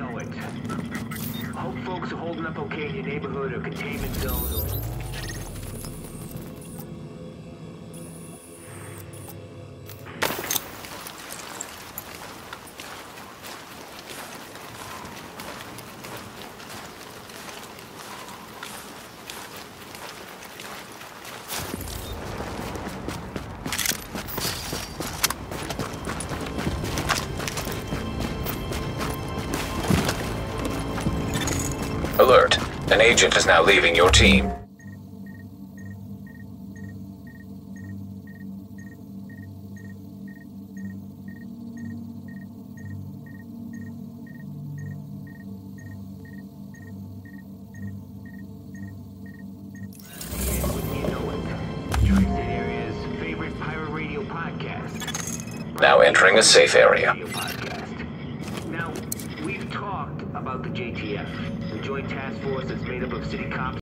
alert. Hope folks are holding up okay in your neighborhood or containment zone Alert. An agent is now leaving your team. Now entering a safe area. We've talked about the JTF, the Joint Task Force that's made up of city cops